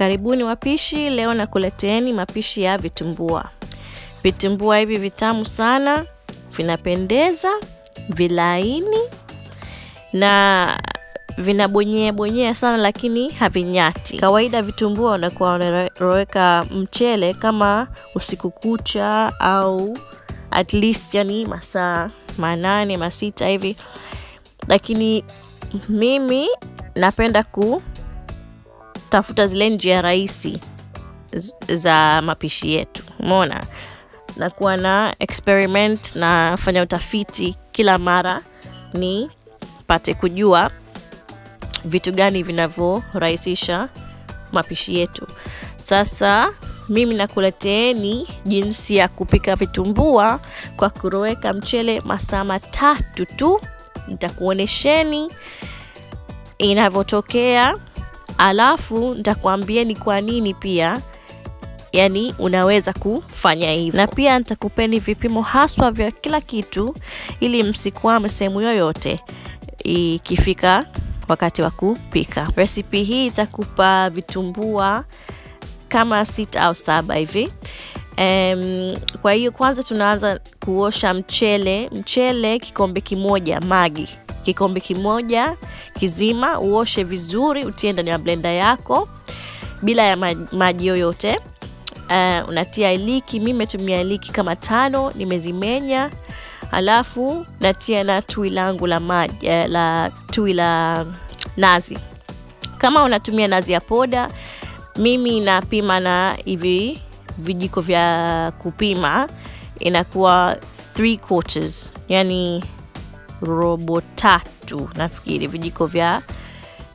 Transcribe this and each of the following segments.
Karibuni wapishi, leo nakuleteeni mapishi ya vitumbua. Vitumbua hivi vitamu sana, vinapendeza, vilaini na vinabonyea bonyea sana, lakini havinyati. Kawaida vitumbua wanakuwa wanaroweka mchele kama usiku kucha au at least yani masaa manane masita hivi, lakini mimi napenda kutafuta zile njia rahisi za mapishi yetu. Umeona, nakuwa na experiment nafanya utafiti kila mara ni pate kujua vitu gani vinavyorahisisha mapishi yetu. Sasa mimi nakuleteeni jinsi ya kupika vitumbua kwa kuroweka mchele masaa matatu tu. Nitakuonesheni inavyotokea, alafu nitakwambia ni kwa nini pia yani unaweza kufanya hivyo, na pia nitakupeni vipimo haswa vya kila kitu ili msikwame sehemu yoyote ikifika wakati wa kupika. Resipi hii itakupa vitumbua kama sita au saba hivi. Um, kwa hiyo kwanza tunaanza kuosha mchele. Mchele kikombe kimoja magi, kikombe kimoja kizima, uoshe vizuri, utie ndani ya blender yako bila ya maji yoyote. Uh, unatia iliki. mi metumia iliki kama tano, nimezimenya alafu natia na tui langu la maji eh, la tui la nazi. Kama unatumia nazi ya poda, mimi napima na hivi vijiko vya kupima, inakuwa three quarters, yani robo tatu nafikiri vijiko vya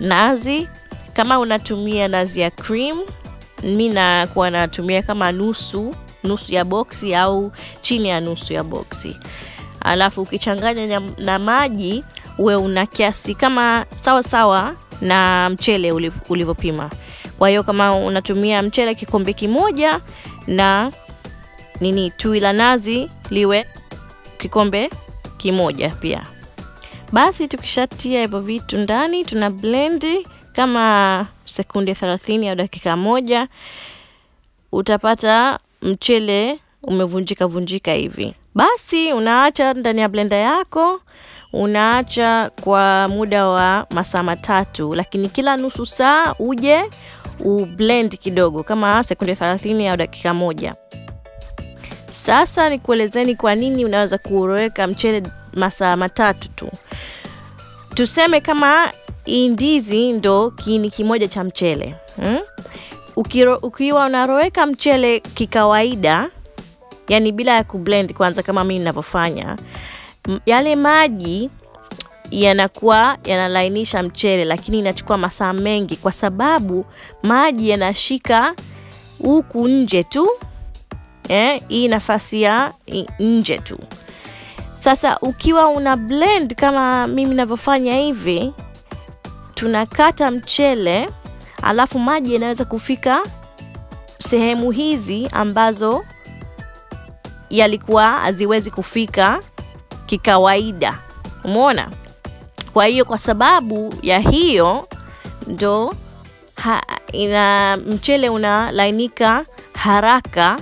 nazi. Kama unatumia nazi ya cream, mi nakuwa natumia kama nusu nusu ya boksi au chini ya nusu ya boksi alafu ukichanganya na maji uwe una kiasi kama sawa sawa na mchele ulivyopima. Kwa hiyo kama unatumia mchele kikombe kimoja na nini, tui la nazi liwe kikombe kimoja pia. Basi tukishatia hivyo vitu ndani, tuna blendi kama sekunde 30 au dakika moja, utapata mchele umevunjika vunjika hivi. Basi unaacha ndani ya blenda yako, unaacha kwa muda wa masaa matatu, lakini kila nusu saa uje ublend kidogo, kama sekunde 30 au dakika moja. Sasa nikuelezeni kwa nini unaweza kuroweka mchele masaa matatu tu. Tuseme kama ndizi ndo kiini kimoja cha mchele hmm? Ukiro, ukiwa unaroweka mchele kikawaida yani bila ya kublend kwanza, kama mimi ninavyofanya, yale maji yanakuwa yanalainisha mchele, lakini inachukua masaa mengi, kwa sababu maji yanashika huku nje tu eh, hii nafasi ya nje tu. Sasa ukiwa una blend kama mimi navyofanya hivi, tunakata mchele, alafu maji yanaweza kufika sehemu hizi ambazo yalikuwa haziwezi kufika kikawaida. Umeona? Kwa hiyo kwa sababu ya hiyo ndo ha, ina mchele unalainika haraka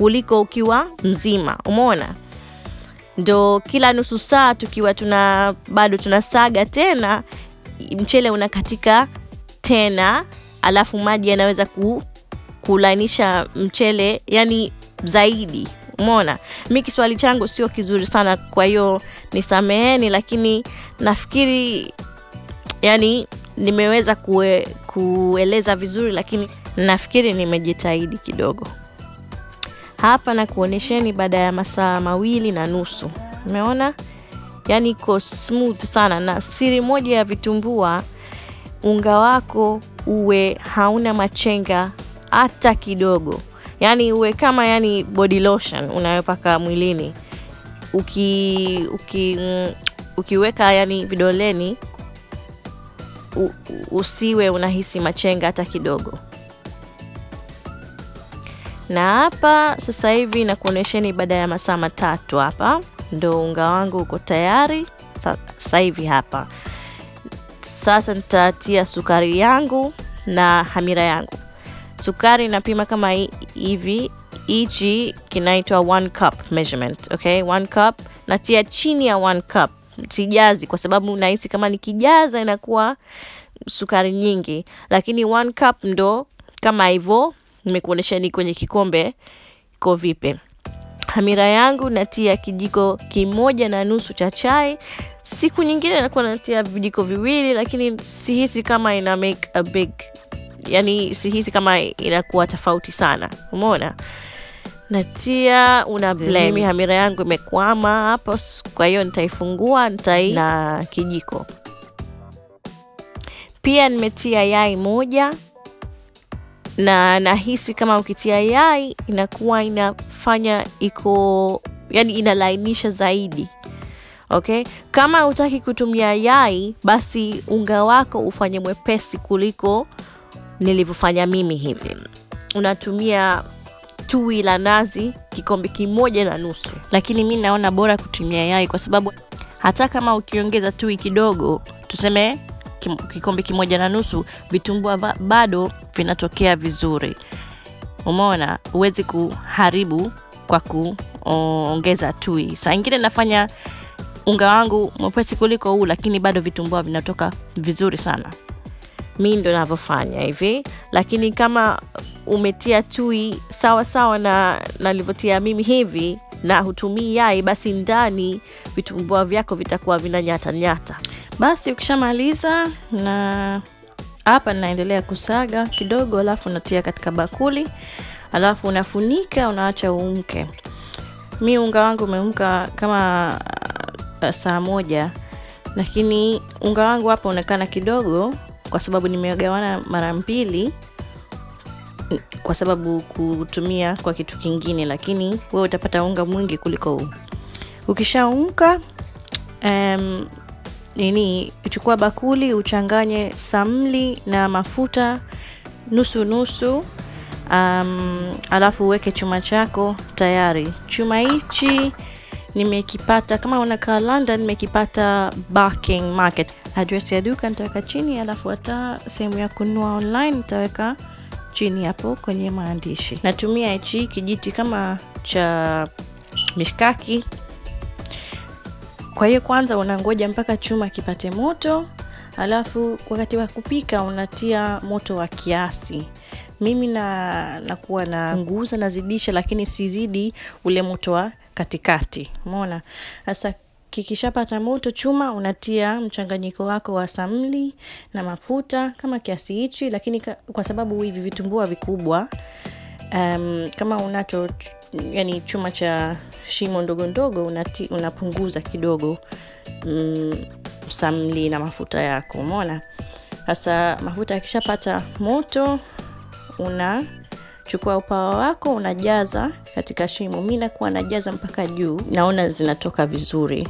kuliko ukiwa mzima. Umeona? Ndo kila nusu saa tukiwa tuna bado tunasaga tena, mchele unakatika tena, alafu maji yanaweza ku, kulainisha mchele yani zaidi. Umeona, mi kiswali changu sio kizuri sana, kwa hiyo nisameheni, lakini nafikiri yani nimeweza kue, kueleza vizuri, lakini nafikiri nimejitahidi kidogo hapa na kuonesheni baada ya masaa mawili na nusu. Umeona, yani iko smooth sana, na siri moja ya vitumbua, unga wako uwe hauna machenga hata kidogo yani uwe kama yani body lotion unayopaka mwilini, uki, uki, mm, ukiweka yani vidoleni usiwe unahisi machenga hata kidogo. Na hapa sasa hivi nakuonesheni baada ya masaa matatu, hapa. Ndo unga wangu uko tayari. Sasa hivi hapa. Sasa nitatia sukari yangu na hamira yangu. sukari napima kama hivi. Hichi kinaitwa one cup measurement okay? One cup. Natia chini ya one cup. Sijazi kwa sababu nahisi kama nikijaza inakuwa sukari nyingi. Lakini one cup ndo kama hivyo nimekuonyesha ni kwenye kikombe iko vipi? Hamira yangu natia kijiko kimoja na nusu cha chai. Siku nyingine nakuwa natia vijiko viwili lakini sihisi kama ina make a big yani sihisi kama inakuwa tofauti sana. Umeona? Natia una blemi Mimi hamira yangu imekwama hapo, kwa hiyo nitaifungua nitai na kijiko. Pia nimetia yai moja na nahisi kama ukitia yai inakuwa inafanya iko yani inalainisha zaidi. Okay, kama utaki kutumia yai, basi unga wako ufanye mwepesi kuliko nilivyofanya mimi hivi. Unatumia tui la nazi kikombe kimoja na nusu, lakini mi naona bora kutumia yai kwa sababu hata kama ukiongeza tui kidogo, tuseme kim- kikombe kimoja na nusu, vitumbua bado vinatokea vizuri. Umeona, huwezi kuharibu kwa kuongeza tui. Saa ingine nafanya unga wangu mwepesi kuliko huu, lakini bado vitumbua vinatoka vizuri sana mi ndo navyofanya hivi lakini kama umetia tui sawa sawa na nalivyotia mimi hivi na hutumii yai basi ndani vitumbua vyako vitakuwa vina nyata nyata basi ukishamaliza na hapa ninaendelea kusaga kidogo alafu unatia katika bakuli alafu unafunika unaacha uumke. Mi unga wangu umeumka kama uh, saa moja lakini unga wangu hapa unaonekana kidogo kwa sababu nimegawana mara mbili kwa sababu kutumia kwa kitu kingine lakini wewe utapata unga mwingi kuliko huu. Ukishaunka um, nini chukua bakuli uchanganye samli na mafuta nusu nusu um, alafu uweke chuma chako tayari. Chuma hichi nimekipata kama unakaa london nimekipata barking market. Address ya duka nitaweka chini alafu hata sehemu ya kununua online nitaweka chini hapo kwenye maandishi. Natumia hichi kijiti kama cha mishkaki kwa hiyo kwanza unangoja mpaka chuma kipate moto alafu wakati wa kupika unatia moto wa kiasi. Mimi na nakuwa na nguza nazidisha lakini sizidi ule moto wa katikati. Umeona? Sasa kikishapata moto chuma unatia mchanganyiko wako wa samli na mafuta kama kiasi hichi lakini kwa sababu hivi vitumbua vikubwa um, kama unacho ch- yani chuma cha shimo ndogo ndogo unati, unapunguza kidogo mm, samli na mafuta yako umeona? Sasa mafuta yakishapata moto unachukua upawa wako unajaza katika shimo. Mi nakuwa najaza mpaka juu naona zinatoka vizuri.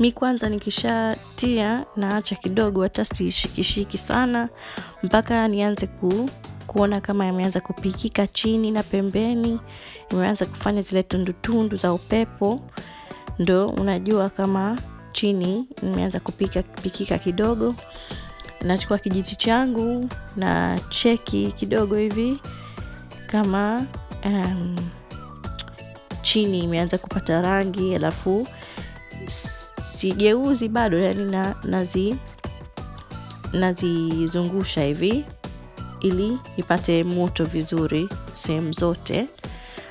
Mi kwanza nikishatia naacha kidogo hata sishikishiki sana mpaka nianze ku, kuona kama yameanza kupikika chini na pembeni imeanza kufanya zile tundutundu za upepo ndo unajua kama chini imeanza kupika pikika kidogo. Nachukua kijiti changu na cheki kidogo hivi kama um, chini imeanza kupata rangi alafu sigeuzi bado yani na, nazi nazizungusha hivi ili ipate moto vizuri sehemu zote.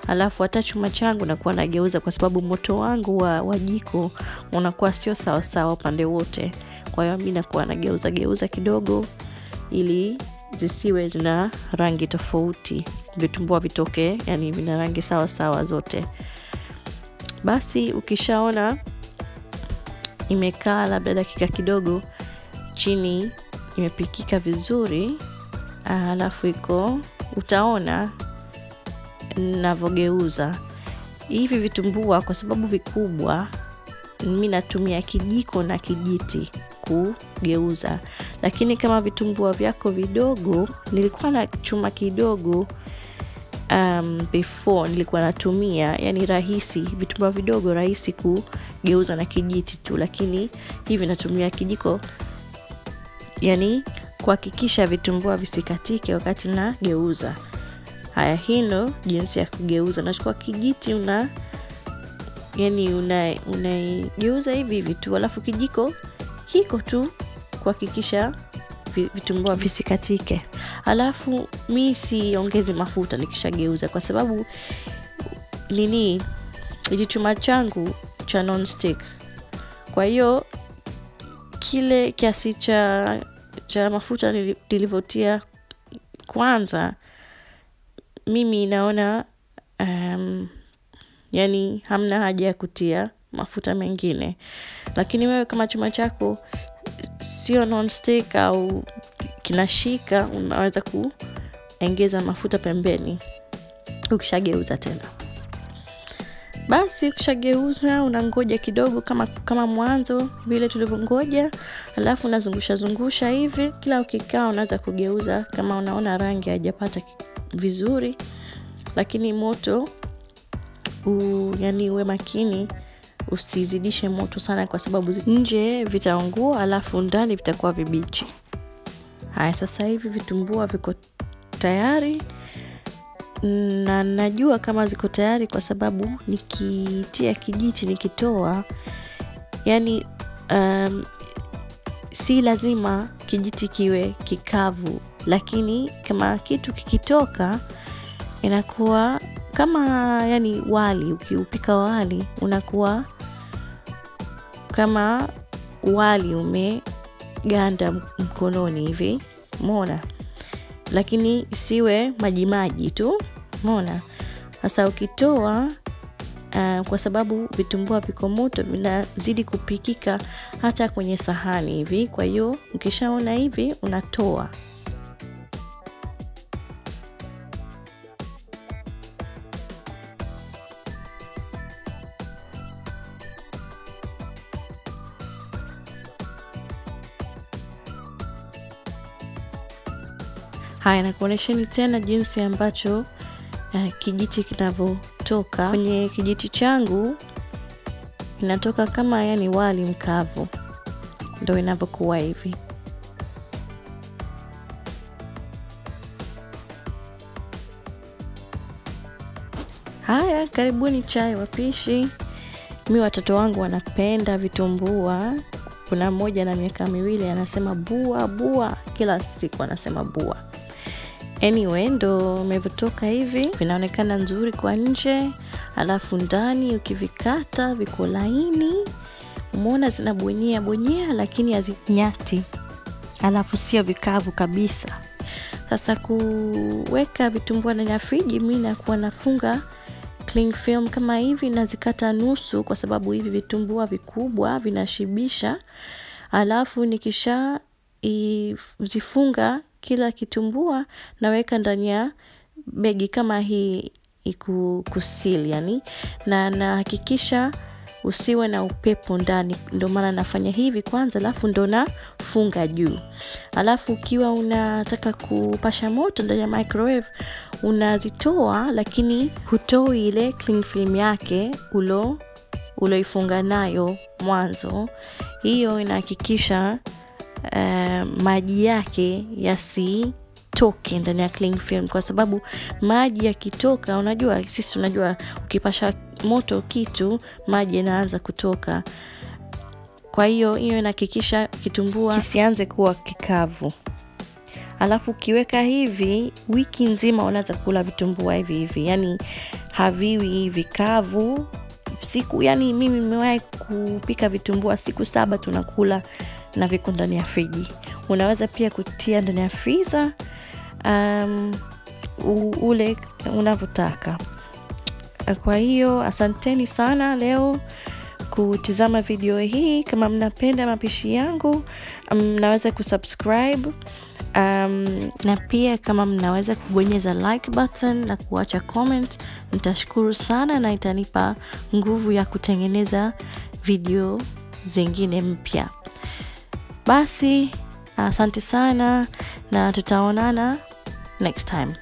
Alafu hata chuma changu nakuwa nageuza kwa sababu moto wangu wa, wa jiko unakuwa sio sawasawa upande wote. Kwa hiyo mi nakuwa nageuza geuza kidogo ili zisiwe zina rangi tofauti vitumbua vitoke yani vina rangi sawa sawa zote. Basi ukishaona imekaa labda dakika kidogo chini imepikika vizuri alafu iko utaona navogeuza hivi vitumbua kwa sababu vikubwa mi natumia kijiko na kijiti kugeuza. Lakini kama vitumbua vyako vidogo nilikuwa na chuma kidogo um, before nilikuwa natumia yani rahisi vitumbua vidogo rahisi kugeuza na kijiti tu. Lakini hivi natumia kijiko yani kuhakikisha vitumbua visikatike wakati na geuza Haya, hino jinsi ya kugeuza. Unachukua kijiti una yani unaigeuza una hivi hivi tu, alafu kijiko hiko tu kuhakikisha vitumbua visikatike. Alafu mi siongezi mafuta nikishageuza, kwa sababu nini, hiki chuma changu cha non-stick. Kwa hiyo kile kiasi cha, cha mafuta nilivyotia kwanza, mimi naona um, yani hamna haja ya kutia mafuta mengine, lakini wewe kama chuma chako sio non-stick au kinashika, unaweza kuengeza mafuta pembeni ukishageuza tena. Basi ukishageuza unangoja kidogo, kama kama mwanzo vile tulivyongoja, alafu unazungusha zungusha hivi. Kila ukikaa unaweza kugeuza kama unaona rangi haijapata vizuri, lakini moto u, yani uwe makini usizidishe moto sana, kwa sababu nje vitaungua, alafu ndani vitakuwa vibichi. Haya, sasa hivi vitumbua viko tayari na najua kama ziko tayari kwa sababu nikitia kijiti nikitoa, yani um, si lazima kijiti kiwe kikavu, lakini kama kitu kikitoka inakuwa kama yani wali. Ukiupika wali unakuwa kama wali umeganda mkononi hivi, umeona lakini isiwe majimaji tu, mona Sasa ukitoa uh, kwa sababu vitumbua viko moto, vinazidi kupikika hata kwenye sahani hivi. Kwa hiyo ukishaona hivi unatoa. Haya, nakuonesheni tena jinsi ambacho uh, kijiti kinavyotoka kwenye kijiti changu. Inatoka kama yani wali mkavu, ndo inavyokuwa hivi. Haya, karibuni chai wapishi. Mi watoto wangu wanapenda vitumbua. Kuna mmoja na miaka miwili anasema bua bua, kila siku anasema bua. Anyway, ndo imevyotoka hivi, vinaonekana nzuri kwa nje, alafu ndani ukivikata viko laini, umeona zinabonyea bonyea, lakini hazinyati, alafu sio vikavu kabisa. Sasa kuweka vitumbua ndani ya friji, mi nakuwa nafunga cling film kama hivi, nazikata nusu, kwa sababu hivi vitumbua vikubwa vinashibisha. Alafu nikisha zifunga kila kitumbua naweka ndani ya begi kama hii ikusil, yani na nahakikisha usiwe na upepo ndani, ndio maana nafanya hivi kwanza, alafu ndo nafunga juu. Alafu ukiwa unataka kupasha moto ndani ya microwave unazitoa, lakini hutoi ile cling film yake ulo uloifunga nayo mwanzo. Hiyo inahakikisha Uh, maji yake yasi yasitoke ndani ya cling film, kwa sababu maji yakitoka, unajua sisi unajua ukipasha moto kitu maji yanaanza kutoka. Kwa hiyo hiyo inahakikisha kitumbua kisianze kuwa kikavu. Alafu ukiweka hivi wiki nzima unaweza kula vitumbua hivi hivi, yani haviwi vikavu siku. Yani mimi nimewahi kupika vitumbua siku saba tunakula na viko ndani ya friji. Unaweza pia kutia ndani ya freezer, um, ule unavyotaka. Kwa hiyo asanteni sana leo kutizama video hii. Kama mnapenda mapishi yangu mnaweza um, kusubscribe um, na pia kama mnaweza kubonyeza like button na kuacha comment, nitashukuru sana na itanipa nguvu ya kutengeneza video zingine mpya. Basi asante sana na tutaonana next time.